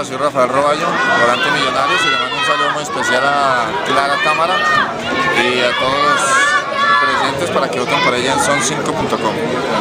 Hola, soy Rafael Roballo, volante Millonarios y le mando un saludo muy especial a Clara Cámara y a todos los presentes para que voten por ella en son5.com.